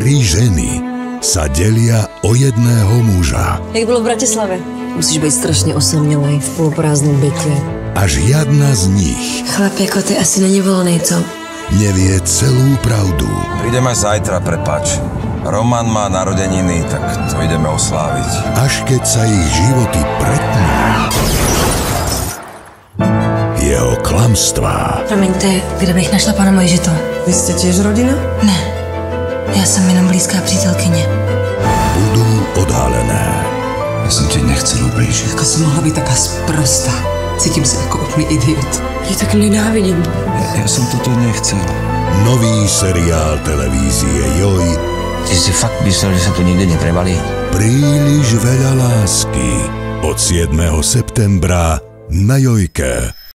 Tri ženy sa delia o jedného muža. Jak bylo v Bratislave? Musíš být strašně osamělej v poloprázdnom bytě. A žiadna z nich Chlap jako ty asi není volný, co? nevie celú pravdu. Prídem až zajtra, prepač. Roman má narodeniny, tak to ideme osláviť. Až keď sa ich životy pretnú. Jeho klamstvá Promiňte, kde bych našla pana Mojžitu? Vy ste tiež rodina? Ne, já jsem jenom blízká přítelkyně. budú odhalené. Ja som ti nechcel ublížiť. Ako som mohla byť taká sprostá? Cítim sa ako úplný idiot. Já tak nenávidím. Ja, ja som toto nechcel. Nový seriál televízie Joj Ty si fakt myslel, že sa tu nikdy neprevalí? Príliš veľa lásky od 7. septembra na Jojke.